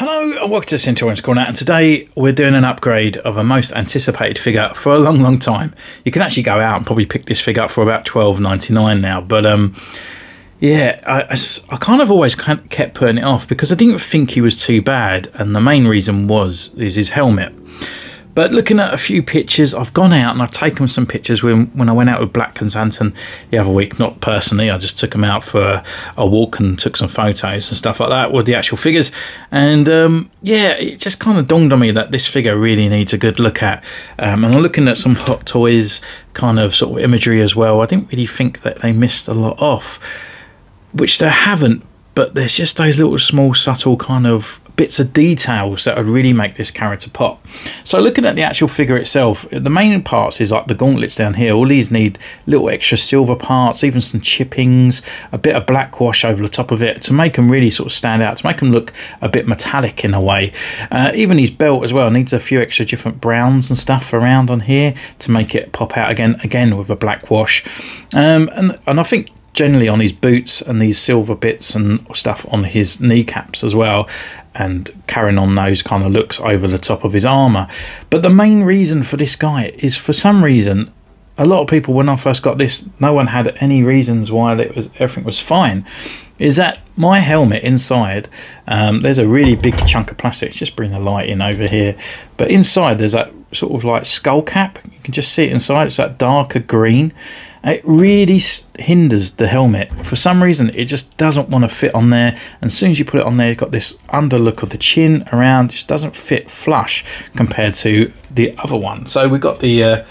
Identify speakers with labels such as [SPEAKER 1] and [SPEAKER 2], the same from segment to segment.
[SPEAKER 1] Hello and welcome to Centurion's Corner and today we're doing an upgrade of a most anticipated figure for a long long time. You can actually go out and probably pick this figure up for about twelve ninety nine now but um yeah I, I, I kind of always kept putting it off because I didn't think he was too bad and the main reason was is his helmet. But looking at a few pictures, I've gone out and I've taken some pictures when, when I went out with Black Xanthan the other week. Not personally, I just took them out for a, a, walk and took some photos and stuff like that with the actual figures. And um, yeah, it just kind of dawned on me that this figure really needs a good look at. Um, and I'm looking at some Hot Toys kind of sort of imagery as well. I didn't really think that they missed a lot off, which they haven't. But there's just those little small subtle kind of bits of details that would really make this character pop. So looking at the actual figure itself, the main parts is like the gauntlets down here. All these need little extra silver parts, even some chippings, a bit of black wash over the top of it to make them really sort of stand out, to make them look a bit metallic in a way. Uh, even his belt as well needs a few extra different browns and stuff around on here to make it pop out again, again with a black wash. Um, and, and I think generally on his boots and these silver bits and stuff on his kneecaps as well. And carrying on those kind of looks over the top of his armor but the main reason for this guy is for some reason a lot of people when i first got this no one had any reasons why it was everything was fine. Is that my helmet inside um, there's a really big chunk of plastic. Just bring the light in over here. But inside there's that sort of like skull cap you can just see it inside it's that darker green it really hinders the helmet. For some reason, it just doesn't want to fit on there. And as soon as you put it on there, you've got this under look of the chin around. It just doesn't fit flush compared to the other one. So we've got the uh,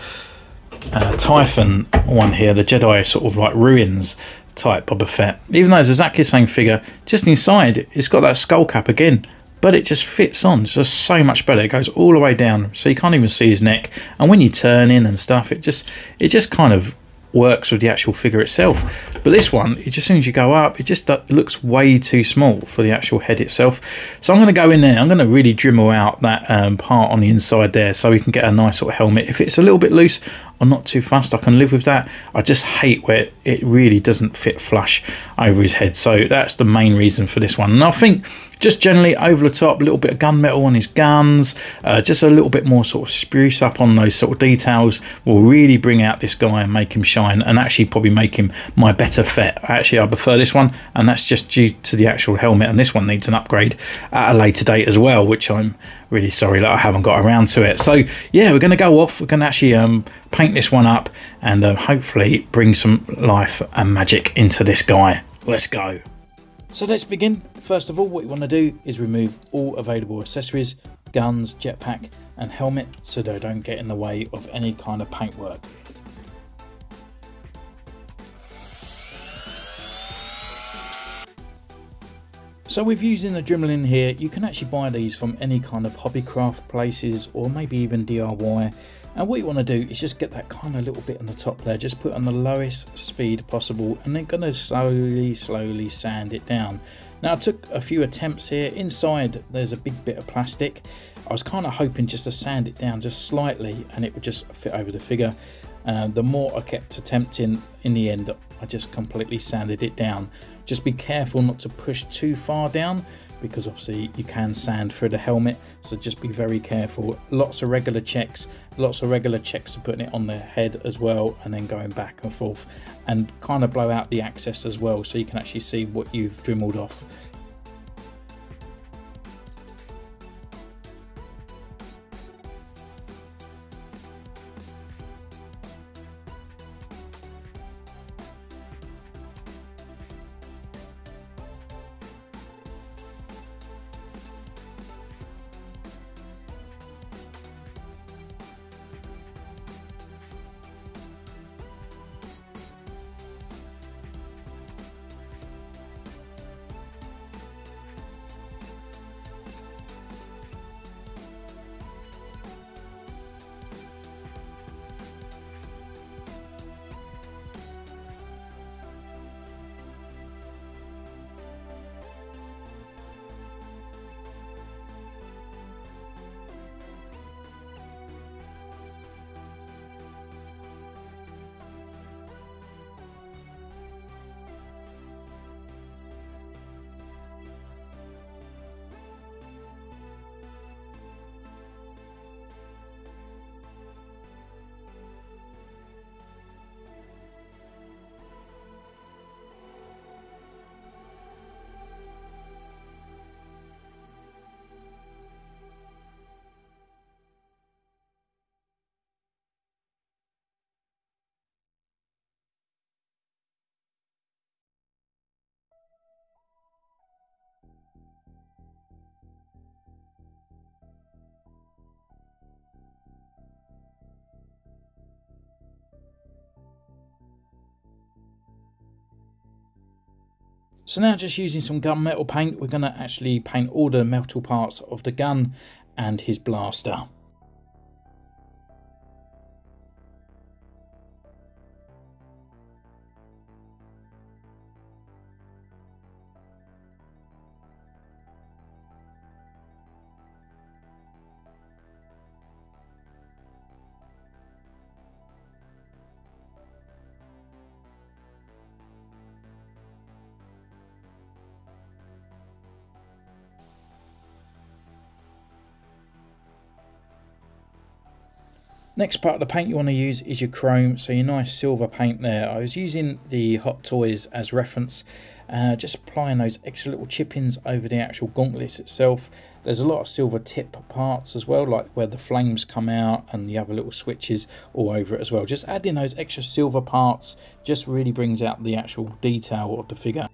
[SPEAKER 1] uh, Tython one here, the Jedi sort of like ruins type Boba Fett. Even though it's exactly the same figure, just inside, it's got that skull cap again but it just fits on just so much better it goes all the way down so you can't even see his neck and when you turn in and stuff it just it just kind of works with the actual figure itself. But this one, it just as soon as you go up, it just looks way too small for the actual head itself. So I'm going to go in there. I'm going to really Dremel out that um, part on the inside there so we can get a nice sort of helmet. If it's a little bit loose, I'm not too fast. I can live with that. I just hate where it really doesn't fit flush over his head. So that's the main reason for this one. And I think just generally over the top, a little bit of gunmetal on his guns, uh, just a little bit more sort of spruce up on those sort of details will really bring out this guy and make him shine and actually probably make him my better fit. Actually, I prefer this one and that's just due to the actual helmet and this one needs an upgrade at a later date as well, which I'm really sorry that I haven't got around to it. So yeah, we're going to go off. We're going to actually um, paint this one up and uh, hopefully bring some life and magic into this guy. Let's go. So let's begin. First of all, what you want to do is remove all available accessories, guns, jetpack and helmet so they don't get in the way of any kind of paintwork. So with using the Dremel here, you can actually buy these from any kind of hobbycraft places or maybe even DIY. And what you want to do is just get that kind of little bit on the top there, just put on the lowest speed possible and then going to slowly, slowly sand it down. Now I took a few attempts here, inside there's a big bit of plastic. I was kind of hoping just to sand it down just slightly and it would just fit over the figure. Uh, the more I kept attempting, in the end I just completely sanded it down. Just be careful not to push too far down because obviously you can sand through the helmet. So just be very careful. Lots of regular checks lots of regular checks to putting it on the head as well and then going back and forth and kind of blow out the access as well so you can actually see what you've dremeled off So now just using some gunmetal paint, we're going to actually paint all the metal parts of the gun and his blaster. Next part of the paint you want to use is your chrome, so your nice silver paint there. I was using the Hot Toys as reference, uh, just applying those extra little chippings over the actual gauntlets itself. There's a lot of silver tip parts as well, like where the flames come out and the other little switches all over it as well. Just adding those extra silver parts just really brings out the actual detail of the figure.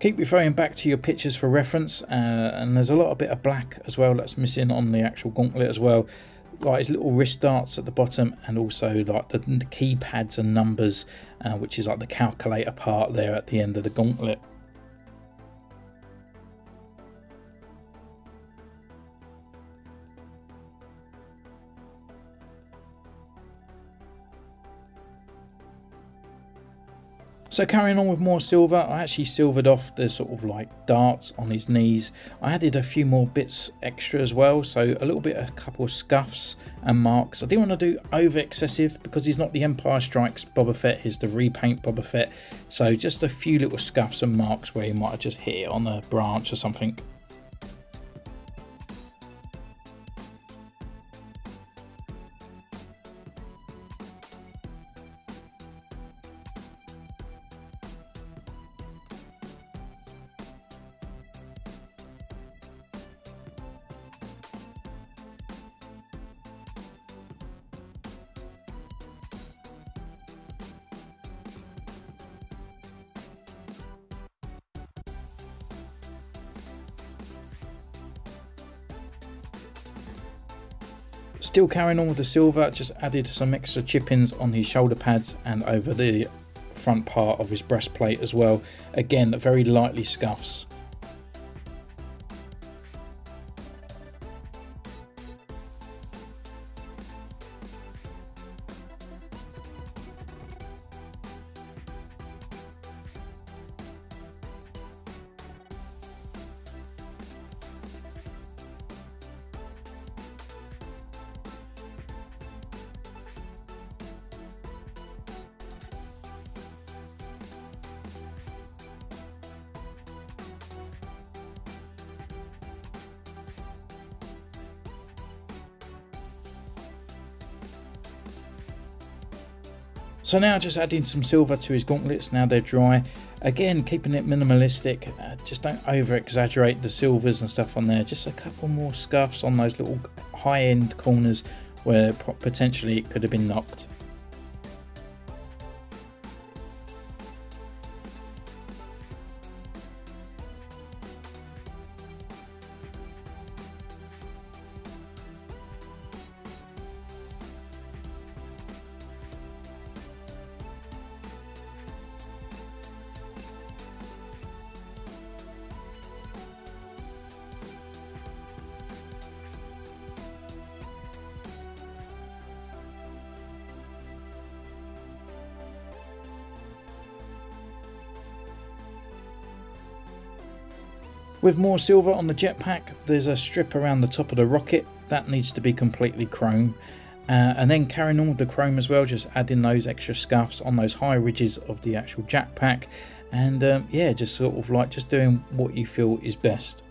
[SPEAKER 1] Keep referring back to your pictures for reference, uh, and there's a lot of bit of black as well that's missing on the actual gauntlet as well. Like his little wrist darts at the bottom, and also like the, the keypads and numbers, uh, which is like the calculator part there at the end of the gauntlet. So carrying on with more silver, I actually silvered off the sort of like darts on his knees. I added a few more bits extra as well, so a little bit, a couple of scuffs and marks. I didn't want to do over excessive because he's not the Empire Strikes Boba Fett, he's the repaint Boba Fett. So just a few little scuffs and marks where he might have just hit it on a branch or something. Still carrying on with the silver, just added some extra chippings on his shoulder pads and over the front part of his breastplate as well. Again, very lightly scuffs. So now just adding some silver to his gauntlets, now they're dry. Again, keeping it minimalistic, uh, just don't over exaggerate the silvers and stuff on there. Just a couple more scuffs on those little high end corners where potentially it could have been knocked. With more silver on the jetpack, there's a strip around the top of the rocket that needs to be completely chrome. Uh, and then carrying on with the chrome as well, just adding those extra scuffs on those high ridges of the actual jetpack. And um, yeah, just sort of like just doing what you feel is best.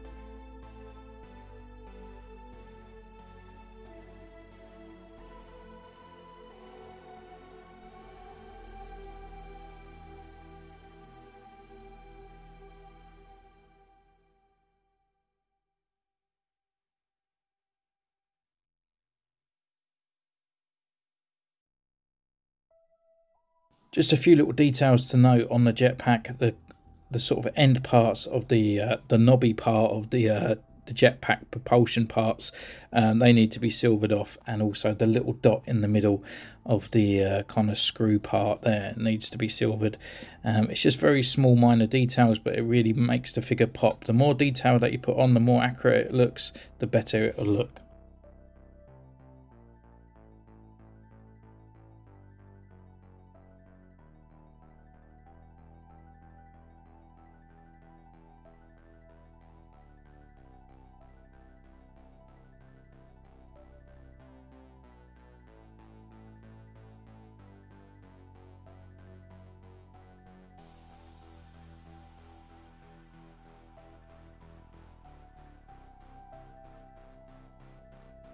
[SPEAKER 1] Just a few little details to note on the jetpack. The the sort of end parts of the uh, the knobby part of the uh, the jetpack propulsion parts um, they need to be silvered off and also the little dot in the middle of the uh, kind of screw part there needs to be silvered um, it's just very small minor details but it really makes the figure pop the more detail that you put on the more accurate it looks the better it will look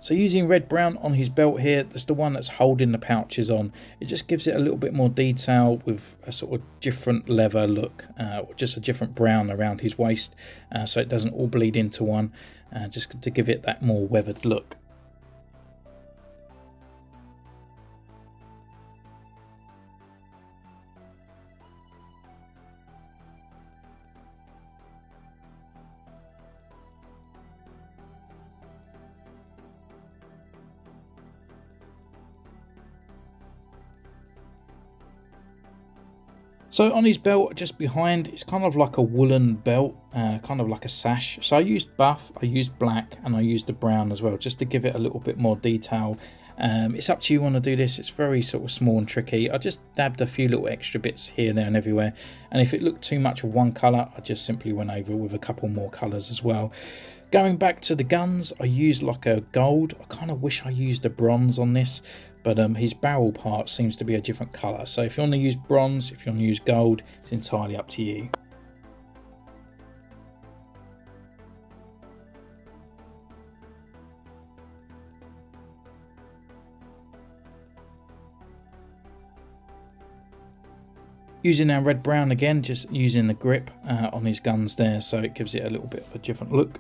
[SPEAKER 1] So using red brown on his belt here, that's the one that's holding the pouches on. It just gives it a little bit more detail with a sort of different leather look, uh, or just a different brown around his waist, uh, so it doesn't all bleed into one, uh, just to give it that more weathered look. So on his belt, just behind, it's kind of like a woolen belt, uh, kind of like a sash. So I used buff, I used black, and I used the brown as well, just to give it a little bit more detail. Um, it's up to you want to do this. It's very sort of small and tricky. I just dabbed a few little extra bits here, there, and everywhere. And if it looked too much of one colour, I just simply went over with a couple more colours as well. Going back to the guns, I used like a gold. I kind of wish I used a bronze on this but um, his barrel part seems to be a different colour. So if you want to use bronze, if you want to use gold, it's entirely up to you. Using our red brown again, just using the grip uh, on his guns there, so it gives it a little bit of a different look.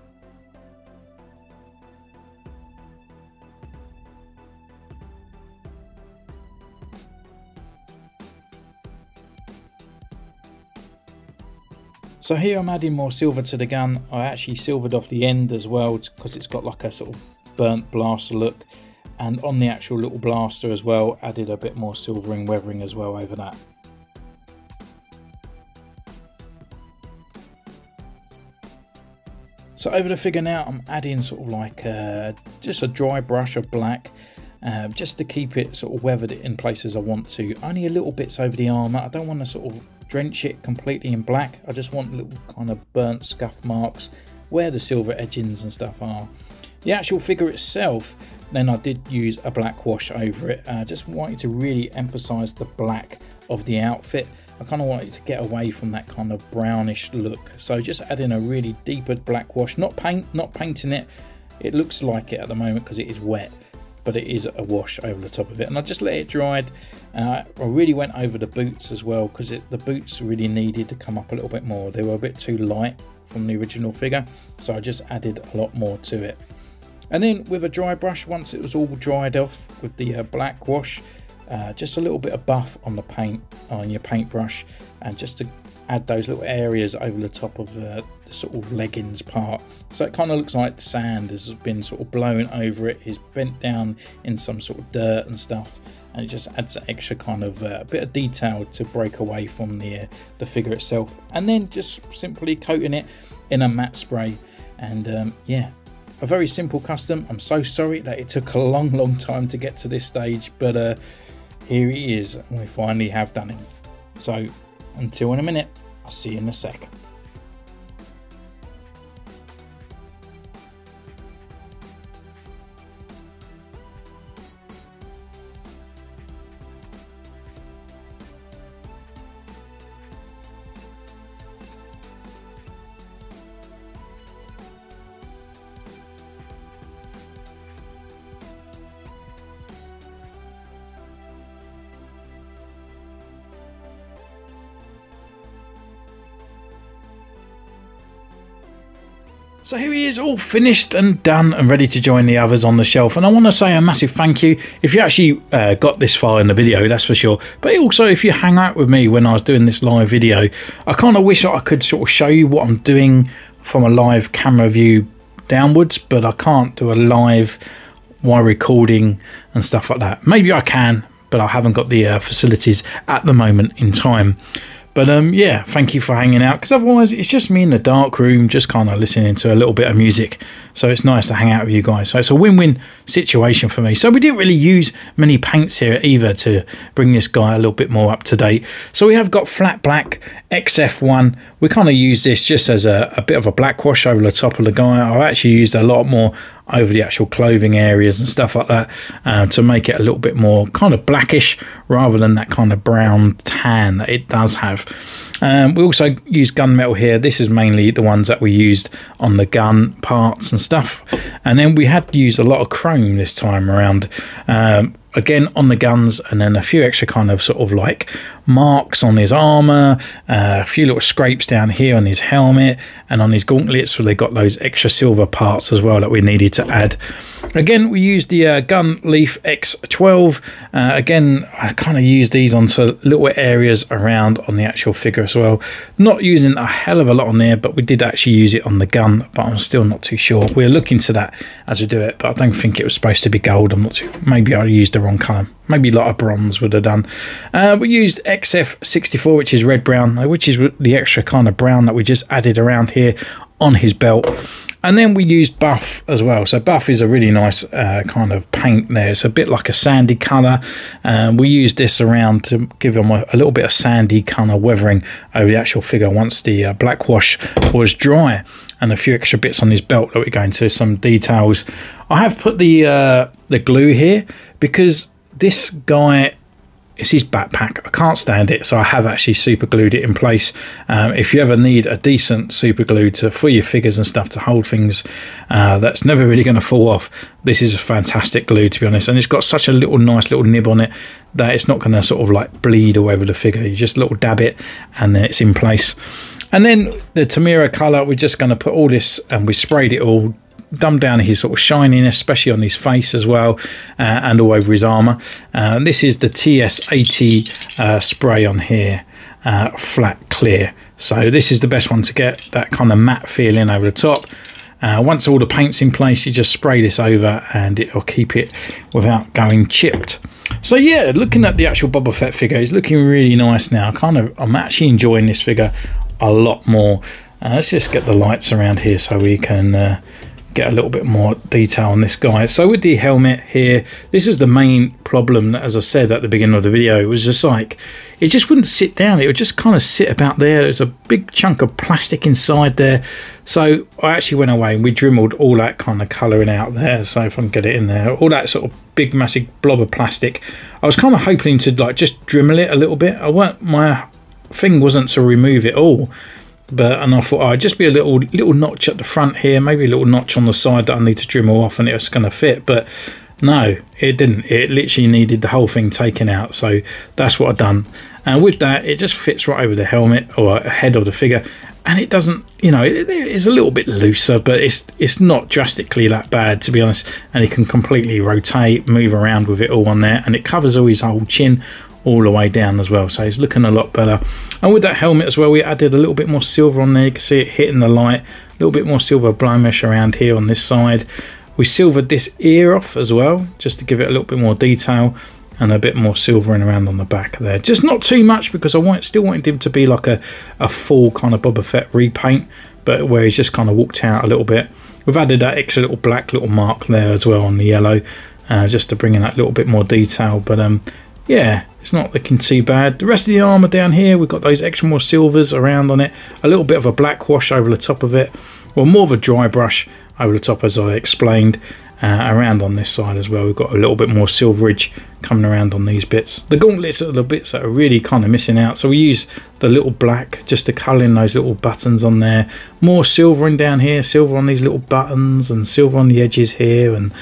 [SPEAKER 1] So here I'm adding more silver to the gun. I actually silvered off the end as well because it's got like a sort of burnt blaster look. And on the actual little blaster as well, added a bit more silvering weathering as well over that. So over the figure now, I'm adding sort of like a, uh, just a dry brush of black, uh, just to keep it sort of weathered in places I want to. Only a little bits over the armour. I don't want to sort of drench it completely in black. I just want little kind of burnt scuff marks where the silver edgings and stuff are. The actual figure itself, then I did use a black wash over it. I uh, just wanted to really emphasize the black of the outfit. I kind of wanted to get away from that kind of brownish look. So just adding a really deeper black wash, not paint, not painting it. It looks like it at the moment because it is wet but it is a wash over the top of it. And I just let it dry uh, I really went over the boots as well because the boots really needed to come up a little bit more. They were a bit too light from the original figure so I just added a lot more to it. And then with a dry brush once it was all dried off with the uh, black wash uh, just a little bit of buff on the paint on your paintbrush and just to add those little areas over the top of uh, the sort of leggings part. So it kind of looks like sand has been sort of blown over it. is bent down in some sort of dirt and stuff. And it just adds an extra kind of uh, bit of detail to break away from the, uh, the figure itself. And then just simply coating it in a matte spray. And um, yeah, a very simple custom. I'm so sorry that it took a long, long time to get to this stage, but uh, here he is. We finally have done it. So until in a minute, I'll see you in a sec. So here he is, all finished and done and ready to join the others on the shelf. And I want to say a massive thank you if you actually uh, got this far in the video, that's for sure. But also if you hang out with me when I was doing this live video, I kind of wish I could sort of show you what I'm doing from a live camera view downwards, but I can't do a live while recording and stuff like that. Maybe I can, but I haven't got the uh, facilities at the moment in time. But um, yeah, thank you for hanging out because otherwise it's just me in the dark room, just kind of listening to a little bit of music. So it's nice to hang out with you guys. So it's a win-win situation for me. So we didn't really use many paints here either to bring this guy a little bit more up to date. So we have got flat black XF1. We kind of use this just as a, a bit of a black wash over the top of the guy. I've actually used a lot more over the actual clothing areas and stuff like that uh, to make it a little bit more kind of blackish rather than that kind of brown tan that it does have. Um, we also use gunmetal here. This is mainly the ones that we used on the gun parts and stuff. And then we had to use a lot of chrome this time around. Um, again on the guns and then a few extra kind of sort of like marks on his armor uh, a few little scrapes down here on his helmet and on his gauntlets where they got those extra silver parts as well that we needed to add. Again we used the uh, gold leaf x12 uh, again i kind of used these onto little areas around on the actual figure as well. Not using a hell of a lot on there but we did actually use it on the gun but i'm still not too sure. We'll look into that as we do it but i don't think it was supposed to be gold. I'm not too maybe i used the wrong colour. Maybe a lot of bronze would have done. Uh, we used XF64, which is red brown, uh, which is the extra kind of brown that we just added around here on his belt. And then we used buff as well. So buff is a really nice uh, kind of paint there. It's a bit like a sandy colour. Um, we used this around to give him a, a, little bit of sandy kind of weathering over the actual figure once the uh, black wash was dry. And a few extra bits on his belt that we go into some details. I have put the uh, the glue here because this guy it's his backpack. I can't stand it, so I have actually super glued it in place. Um, if you ever need a decent super glue to for your figures and stuff to hold things uh, that's never really going to fall off, this is a fantastic glue to be honest. And it's got such a little nice little nib on it that it's not going to sort of like bleed all over the figure. You just little dab it and then it's in place. And then the Tamiya colour, we're just going to put all this and we sprayed it all dumb down his sort of shininess, especially on his face as well, uh, and all over his armour. Uh, this is the TS80 uh, spray on here, uh, flat clear. So this is the best one to get that kind of matte feeling over the top. Uh, once all the paint's in place, you just spray this over and it'll keep it without going chipped. So yeah, looking at the actual Boba Fett figure, it's looking really nice now. Kind of, I'm actually enjoying this figure a lot more. Uh, let's just get the lights around here so we can uh, get a little bit more detail on this guy. So with the helmet here, this was the main problem, that, as I said at the beginning of the video, it was just like, it just wouldn't sit down. It would just kind of sit about there. There's a big chunk of plastic inside there. So I actually went away and we dremeled all that kind of colouring out there. So if I can get it in there, all that sort of big massive blob of plastic. I was kind of hoping to like just Dremel it a little bit. I weren't, my thing wasn't to remove it all but and I thought oh, I'd just be a little little notch at the front here maybe a little notch on the side that I need to trim all off and it was going to fit. But no it didn't. It literally needed the whole thing taken out. So that's what I've done. And with that it just fits right over the helmet or head of the figure. And it doesn't you know it, it's a little bit looser but it's it's not drastically that bad to be honest. And it can completely rotate move around with it all on there. And it covers all his whole chin all the way down as well so it's looking a lot better. And with that helmet as well we added a little bit more silver on there. You can see it hitting the light. A little bit more silver blemish around here on this side. We silvered this ear off as well just to give it a little bit more detail and a bit more silvering around on the back there. Just not too much because I want still wanted him to be like a, a full kind of Boba Fett repaint but where he's just kind of walked out a little bit. We've added that extra little black little mark there as well on the yellow uh, just to bring in that little bit more detail but um yeah it's not looking too bad. The rest of the armour down here, we've got those extra more silvers around on it. A little bit of a black wash over the top of it. Well, more of a dry brush over the top as I explained. Uh, around on this side as well. We've got a little bit more silverage coming around on these bits. The gauntlets are the bits that are really kind of missing out. So we use the little black just to colour in those little buttons on there. More silvering down here, silver on these little buttons and silver on the edges here and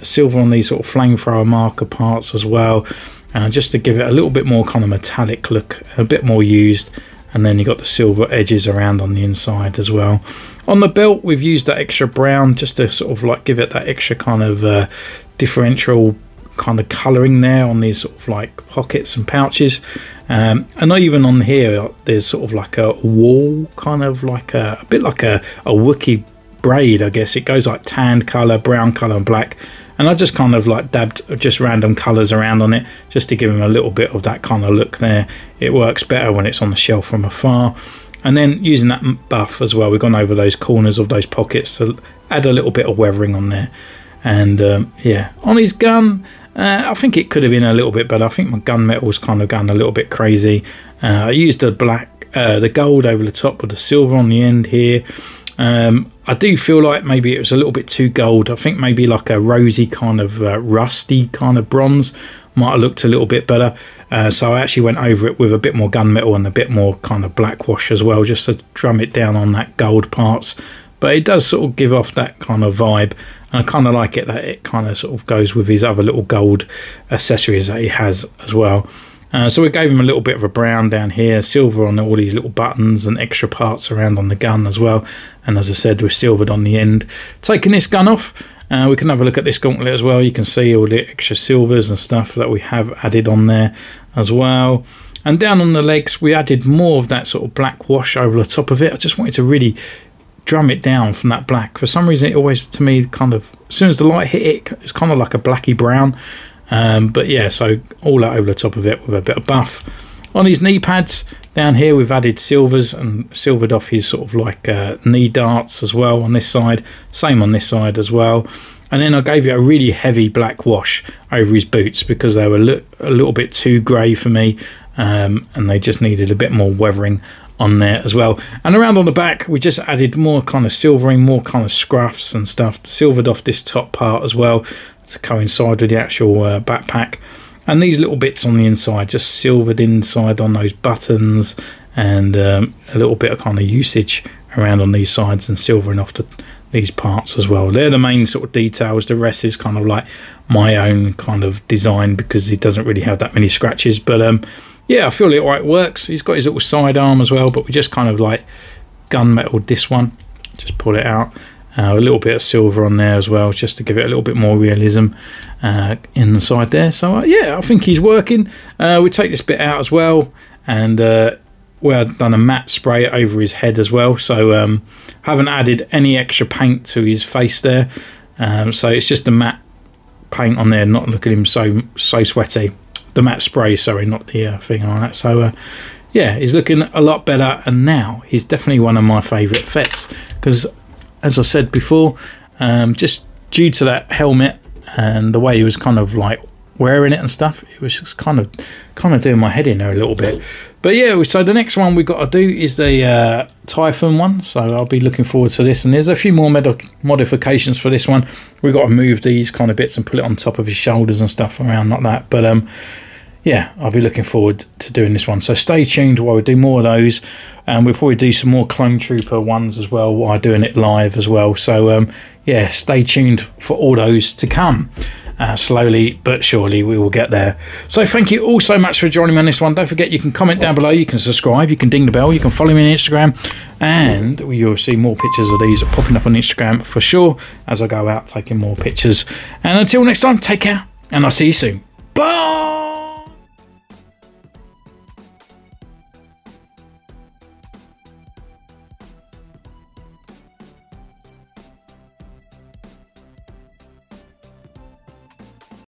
[SPEAKER 1] silver on these sort of flamethrower marker parts as well uh, just to give it a little bit more kind of metallic look, a bit more used. And then you got the silver edges around on the inside as well. On the belt, we've used that extra brown just to sort of like give it that extra kind of uh, differential kind of colouring there on these sort of like pockets and pouches. Um, and even on here, there's sort of like a wall, kind of like a, a bit like a, a Wookie braid, I guess. It goes like tanned colour, brown colour, and black. And I just kind of like dabbed just random colours around on it just to give him a little bit of that kind of look there. It works better when it's on the shelf from afar. And then using that buff as well, we've gone over those corners of those pockets to add a little bit of weathering on there. And um, yeah, on his gun, uh, I think it could have been a little bit better. I think my gunmetal's kind of gone a little bit crazy. Uh, I used the black, uh, the gold over the top with the silver on the end here. Um, I do feel like maybe it was a little bit too gold. I think maybe like a rosy kind of uh, rusty kind of bronze might have looked a little bit better. Uh, so I actually went over it with a bit more gunmetal and a bit more kind of black wash as well, just to drum it down on that gold parts. But it does sort of give off that kind of vibe. And I kind of like it that it kind of sort of goes with his other little gold accessories that he has as well. Uh, so we gave him a little bit of a brown down here, silver on all these little buttons and extra parts around on the gun as well. And as I said, we've silvered on the end. Taking this gun off, uh, we can have a look at this gauntlet as well. You can see all the extra silvers and stuff that we have added on there as well. And down on the legs, we added more of that sort of black wash over the top of it. I just wanted to really drum it down from that black. For some reason, it always, to me, kind of, as soon as the light hit it, it's kind of like a blacky brown. Um, but yeah, so all that over the top of it with a bit of buff. On his knee pads down here, we've added silvers and silvered off his sort of like uh, knee darts as well on this side. Same on this side as well. And then I gave it a really heavy black wash over his boots because they were a little bit too grey for me um, and they just needed a bit more weathering on there as well. And around on the back, we just added more kind of silvering, more kind of scruffs and stuff. Silvered off this top part as well to coincide with the actual uh, backpack. And these little bits on the inside, just silvered inside on those buttons and um, a little bit of kind of usage around on these sides and silvering off the, these parts as well. They're the main sort of details. The rest is kind of like my own kind of design because he doesn't really have that many scratches. But um, yeah, I feel it right works. He's got his little sidearm as well, but we just kind of like gunmetal this one. Just pull it out. Uh, a little bit of silver on there as well, just to give it a little bit more realism uh, inside there. So uh, yeah, I think he's working. Uh, we take this bit out as well, and uh, we've done a matte spray over his head as well. So um, haven't added any extra paint to his face there. Um, so it's just a matte paint on there, not look at him so so sweaty the matte spray, sorry, not the uh, thing on that. So, uh, yeah, he's looking a lot better, and now he's definitely one of my favourite Fetts because, as I said before, um, just due to that helmet and the way he was kind of like wearing it and stuff, it was just kind of kind of doing my head in there a little bit. But yeah, so the next one we've got to do is the uh, Tython one. So I'll be looking forward to this. And there's a few more modifications for this one. We've got to move these kind of bits and put it on top of his shoulders and stuff around like that. But um, yeah, I'll be looking forward to doing this one. So stay tuned while we do more of those. And we'll probably do some more Clone Trooper ones as well while doing it live as well. So um, yeah, stay tuned for all those to come. Uh, slowly but surely we will get there. So thank you all so much for joining me on this one. Don't forget you can comment down below, you can subscribe, you can ding the bell, you can follow me on Instagram, and you'll see more pictures of these popping up on Instagram for sure as I go out taking more pictures. And until next time, take care, and I'll see you soon. Bye!